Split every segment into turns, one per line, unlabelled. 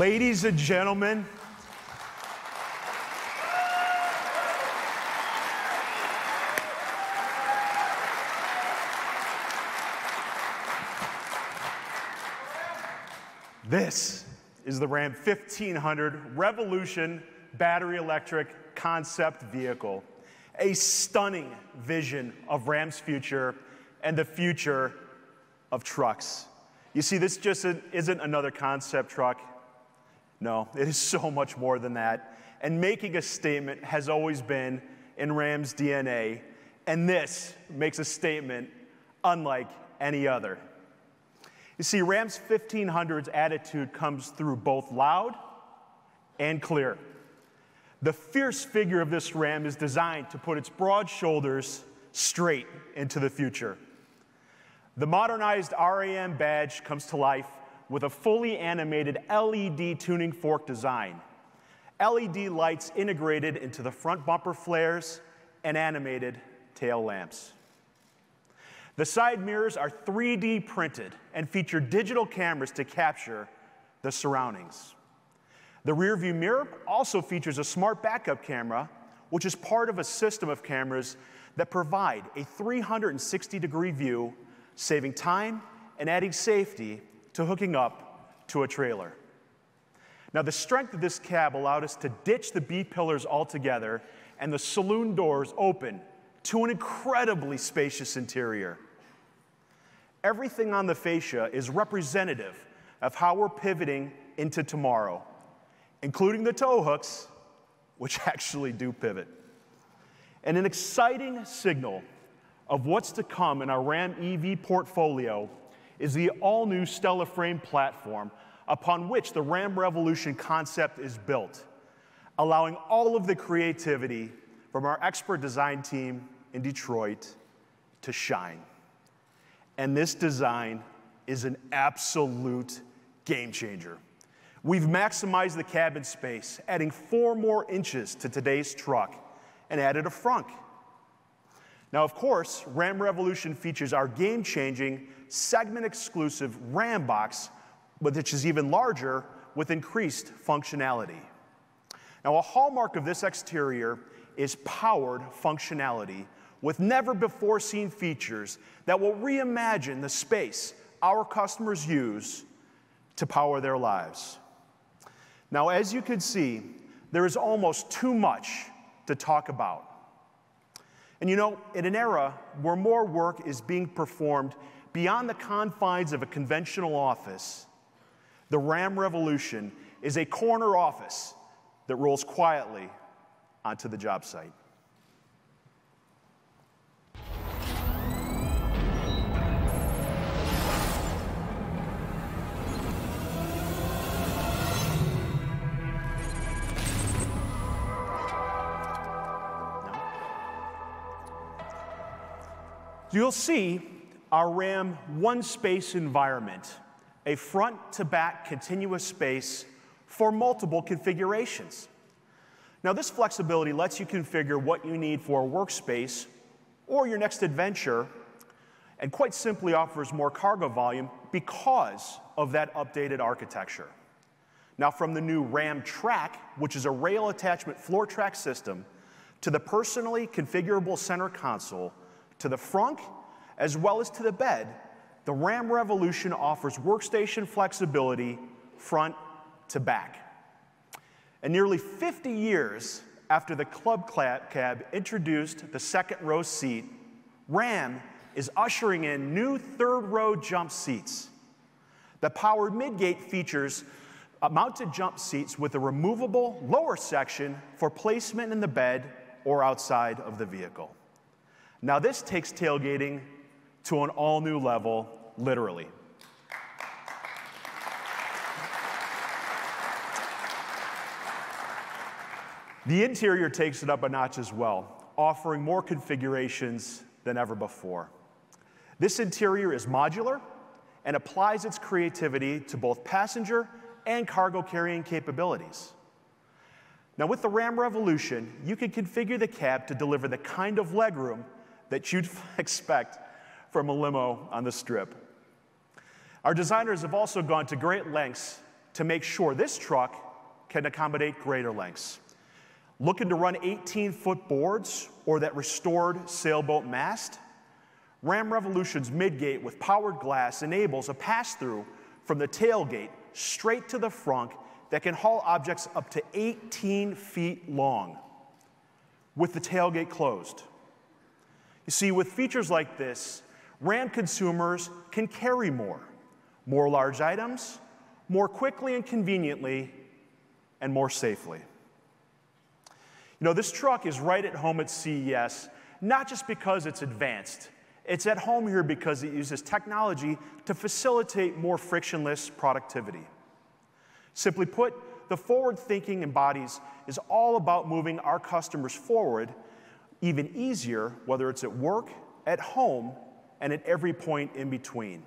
Ladies and gentlemen, this is the Ram 1500 Revolution battery electric concept vehicle, a stunning vision of Ram's future and the future of trucks. You see, this just isn't another concept truck. No, it is so much more than that. And making a statement has always been in Ram's DNA, and this makes a statement unlike any other. You see, Ram's 1500's attitude comes through both loud and clear. The fierce figure of this ram is designed to put its broad shoulders straight into the future. The modernized RAM badge comes to life with a fully animated LED tuning fork design. LED lights integrated into the front bumper flares and animated tail lamps. The side mirrors are 3D printed and feature digital cameras to capture the surroundings. The rear view mirror also features a smart backup camera, which is part of a system of cameras that provide a 360 degree view, saving time and adding safety to hooking up to a trailer. Now, the strength of this cab allowed us to ditch the B pillars altogether and the saloon doors open to an incredibly spacious interior. Everything on the fascia is representative of how we're pivoting into tomorrow including the tow hooks, which actually do pivot. And an exciting signal of what's to come in our Ram EV portfolio is the all new STLA Frame platform upon which the Ram Revolution concept is built, allowing all of the creativity from our expert design team in Detroit to shine. And this design is an absolute game changer. We've maximized the cabin space, adding four more inches to today's truck and added a frunk. Now, of course, Ram Revolution features our game changing, segment exclusive Ram box, which is even larger with increased functionality. Now, a hallmark of this exterior is powered functionality with never before seen features that will reimagine the space our customers use to power their lives. Now, as you can see, there is almost too much to talk about. And you know, in an era where more work is being performed beyond the confines of a conventional office, the RAM Revolution is a corner office that rolls quietly onto the job site. You'll see our RAM one space environment, a front to back continuous space for multiple configurations. Now, this flexibility lets you configure what you need for a workspace or your next adventure, and quite simply offers more cargo volume because of that updated architecture. Now, from the new RAM Track, which is a rail attachment floor track system, to the personally configurable center console, to the frunk as well as to the bed, the Ram Revolution offers workstation flexibility front to back. And nearly 50 years after the Club Cab introduced the second row seat, Ram is ushering in new third row jump seats. The powered midgate features uh, mounted jump seats with a removable lower section for placement in the bed or outside of the vehicle. Now, this takes tailgating to an all new level, literally. The interior takes it up a notch as well, offering more configurations than ever before. This interior is modular and applies its creativity to both passenger and cargo carrying capabilities. Now, with the Ram Revolution, you can configure the cab to deliver the kind of legroom that you'd expect from a limo on the strip. Our designers have also gone to great lengths to make sure this truck can accommodate greater lengths. Looking to run 18 foot boards or that restored sailboat mast? Ram Revolution's midgate with powered glass enables a pass through from the tailgate straight to the front that can haul objects up to 18 feet long with the tailgate closed. You see, with features like this, Ram consumers can carry more, more large items, more quickly and conveniently, and more safely. You know, this truck is right at home at CES, not just because it's advanced. It's at home here because it uses technology to facilitate more frictionless productivity. Simply put, the forward thinking embodies is all about moving our customers forward even easier, whether it's at work, at home, and at every point in between.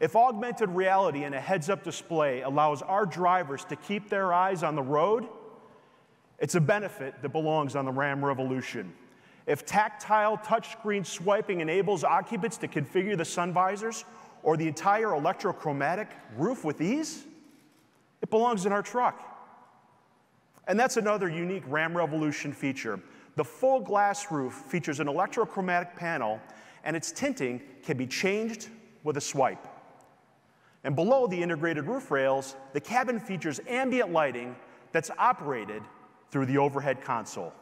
If augmented reality and a heads up display allows our drivers to keep their eyes on the road, it's a benefit that belongs on the Ram Revolution. If tactile touchscreen swiping enables occupants to configure the sun visors or the entire electrochromatic roof with ease, it belongs in our truck. And that's another unique Ram Revolution feature. The full glass roof features an electrochromatic panel, and its tinting can be changed with a swipe. And below the integrated roof rails, the cabin features ambient lighting that's operated through the overhead console.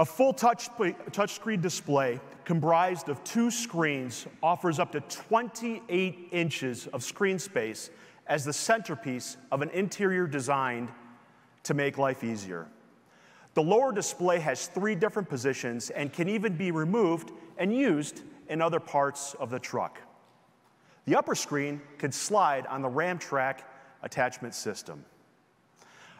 A full touch, touchscreen display comprised of two screens offers up to 28 inches of screen space as the centerpiece of an interior designed to make life easier. The lower display has three different positions and can even be removed and used in other parts of the truck. The upper screen can slide on the Ramtrack attachment system.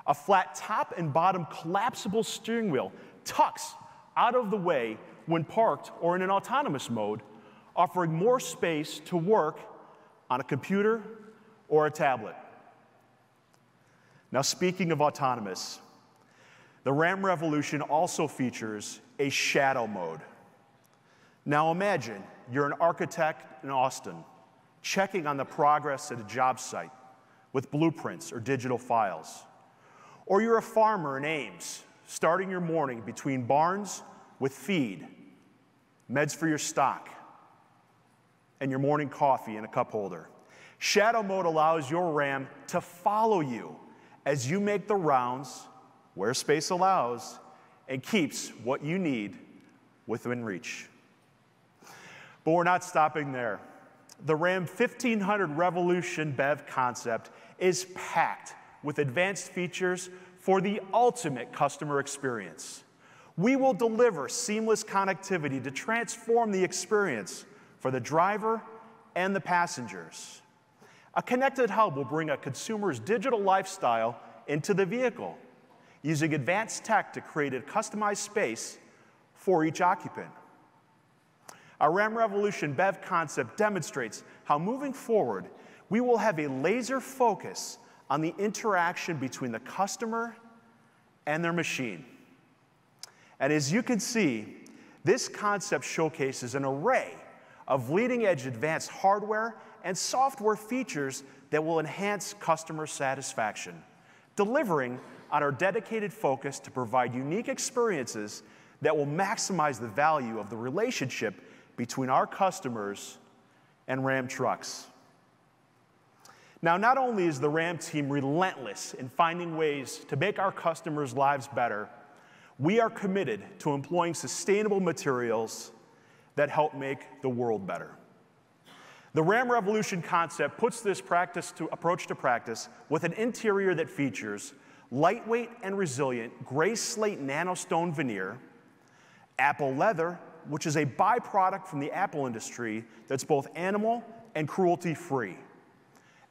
A flat top and bottom collapsible steering wheel tucks out of the way when parked or in an autonomous mode, offering more space to work on a computer or a tablet. Now, speaking of autonomous, the Ram Revolution also features a shadow mode. Now, imagine you're an architect in Austin checking on the progress at a job site with blueprints or digital files. Or you're a farmer in Ames starting your morning between barns with feed, meds for your stock, and your morning coffee in a cup holder. Shadow mode allows your RAM to follow you as you make the rounds where space allows and keeps what you need within reach. But we're not stopping there. The Ram 1500 Revolution BEV concept is packed with advanced features for the ultimate customer experience. We will deliver seamless connectivity to transform the experience for the driver and the passengers. A connected hub will bring a consumer's digital lifestyle into the vehicle, using advanced tech to create a customized space for each occupant. Our Ram Revolution BEV concept demonstrates how moving forward, we will have a laser focus on the interaction between the customer and their machine. And as you can see, this concept showcases an array of leading edge advanced hardware and software features that will enhance customer satisfaction, delivering on our dedicated focus to provide unique experiences that will maximize the value of the relationship between our customers and Ram trucks. Now, not only is the RAM team relentless in finding ways to make our customers' lives better, we are committed to employing sustainable materials that help make the world better. The Ram Revolution concept puts this practice to, approach to practice with an interior that features lightweight and resilient gray slate nanostone veneer, apple leather, which is a byproduct from the apple industry that's both animal and cruelty free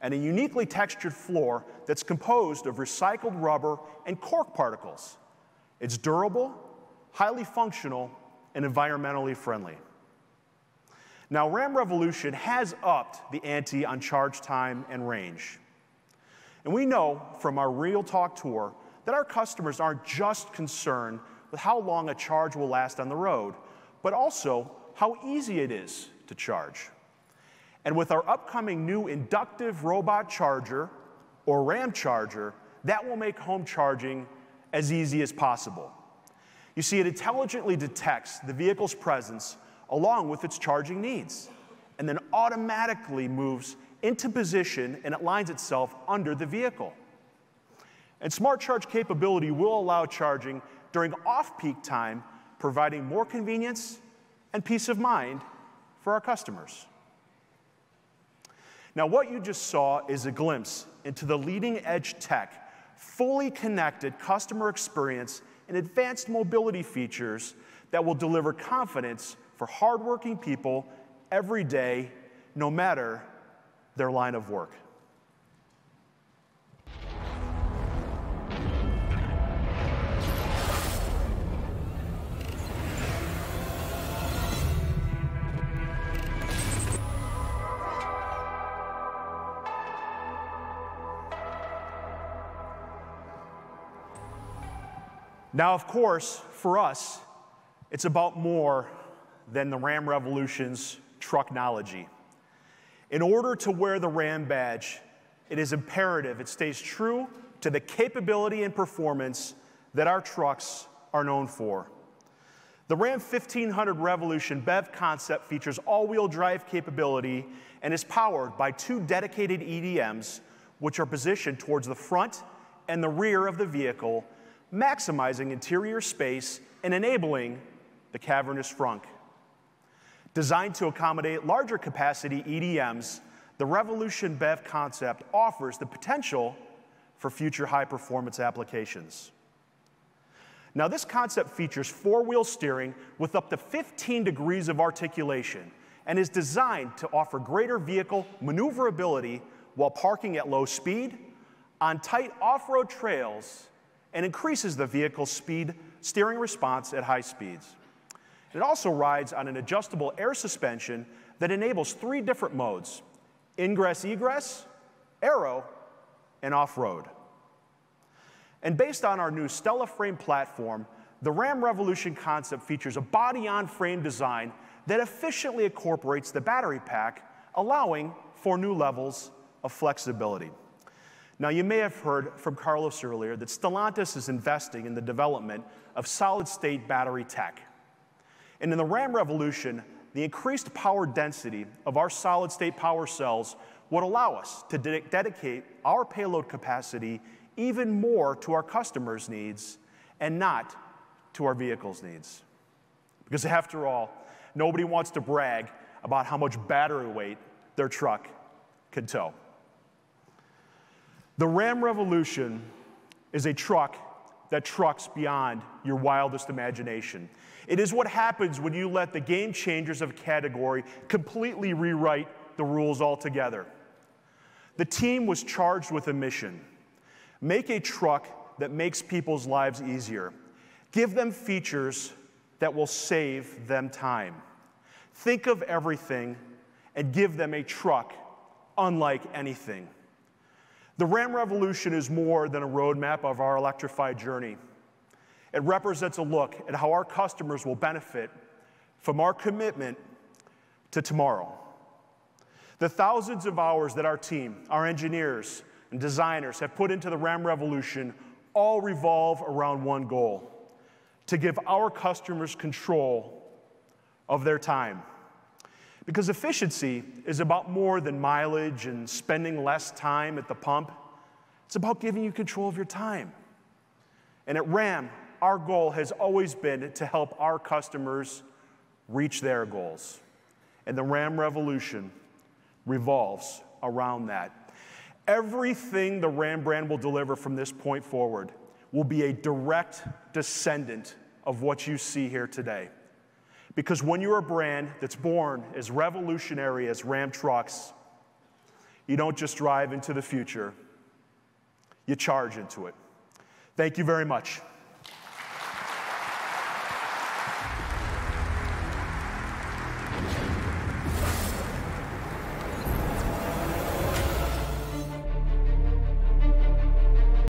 and a uniquely textured floor that's composed of recycled rubber and cork particles. It's durable, highly functional, and environmentally friendly. Now, Ram Revolution has upped the ante on charge time and range. And we know from our Real Talk tour that our customers aren't just concerned with how long a charge will last on the road, but also how easy it is to charge. And with our upcoming new inductive robot charger, or RAM charger, that will make home charging as easy as possible. You see, it intelligently detects the vehicle's presence along with its charging needs, and then automatically moves into position and it lines itself under the vehicle. And smart charge capability will allow charging during off peak time, providing more convenience and peace of mind for our customers. Now, what you just saw is a glimpse into the leading edge tech, fully connected customer experience, and advanced mobility features that will deliver confidence for hardworking people every day, no matter their line of work. Now, of course, for us, it's about more than the Ram Revolution's trucknology. In order to wear the Ram badge, it is imperative it stays true to the capability and performance that our trucks are known for. The Ram 1500 Revolution BEV concept features all-wheel drive capability and is powered by two dedicated EDMs, which are positioned towards the front and the rear of the vehicle maximizing interior space and enabling the cavernous frunk. Designed to accommodate larger capacity EDMs, the Revolution BEV concept offers the potential for future high performance applications. Now, this concept features four wheel steering with up to 15 degrees of articulation and is designed to offer greater vehicle maneuverability while parking at low speed, on tight off road trails, and increases the vehicle's speed steering response at high speeds. It also rides on an adjustable air suspension that enables three different modes ingress egress, aero, and off road. And based on our new STLA frame platform, the Ram Revolution concept features a body on frame design that efficiently incorporates the battery pack, allowing for new levels of flexibility. Now, you may have heard from Carlos earlier that Stellantis is investing in the development of solid state battery tech. And in the Ram Revolution, the increased power density of our solid state power cells would allow us to de dedicate our payload capacity even more to our customers' needs and not to our vehicles' needs. Because after all, nobody wants to brag about how much battery weight their truck can tow. The Ram Revolution is a truck that trucks beyond your wildest imagination. It is what happens when you let the game changers of a category completely rewrite the rules altogether. The team was charged with a mission make a truck that makes people's lives easier, give them features that will save them time. Think of everything and give them a truck unlike anything. The Ram Revolution is more than a roadmap of our electrified journey. It represents a look at how our customers will benefit from our commitment to tomorrow. The thousands of hours that our team, our engineers, and designers have put into the Ram Revolution all revolve around one goal to give our customers control of their time. Because efficiency is about more than mileage and spending less time at the pump. It's about giving you control of your time. And at RAM, our goal has always been to help our customers reach their goals. And the RAM revolution revolves around that. Everything the RAM brand will deliver from this point forward will be a direct descendant of what you see here today. Because when you're a brand that's born as revolutionary as Ram trucks, you don't just drive into the future, you charge into it. Thank you very much.